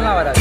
la barata.